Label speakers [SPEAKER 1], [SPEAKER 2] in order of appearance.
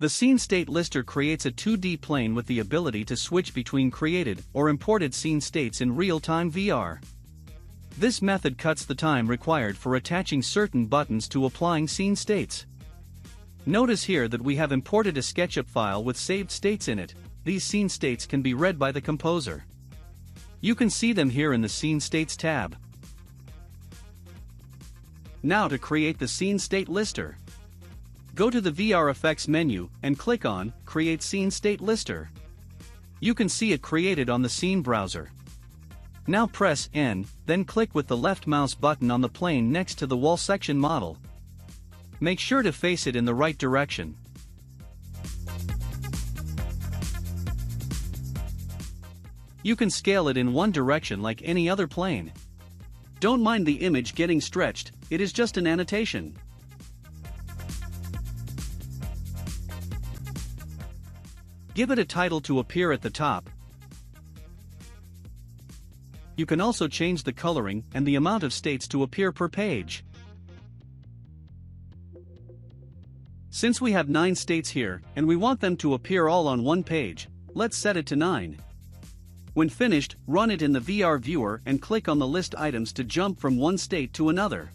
[SPEAKER 1] The Scene State Lister creates a 2D plane with the ability to switch between created or imported scene states in real-time VR. This method cuts the time required for attaching certain buttons to applying scene states. Notice here that we have imported a SketchUp file with saved states in it, these scene states can be read by the composer. You can see them here in the Scene States tab. Now to create the Scene State Lister. Go to the VR Effects menu and click on Create Scene State Lister. You can see it created on the Scene browser. Now press N, then click with the left mouse button on the plane next to the wall section model. Make sure to face it in the right direction. You can scale it in one direction like any other plane. Don't mind the image getting stretched, it is just an annotation. Give it a title to appear at the top. You can also change the coloring and the amount of states to appear per page. Since we have 9 states here, and we want them to appear all on one page, let's set it to 9. When finished, run it in the VR viewer and click on the list items to jump from one state to another.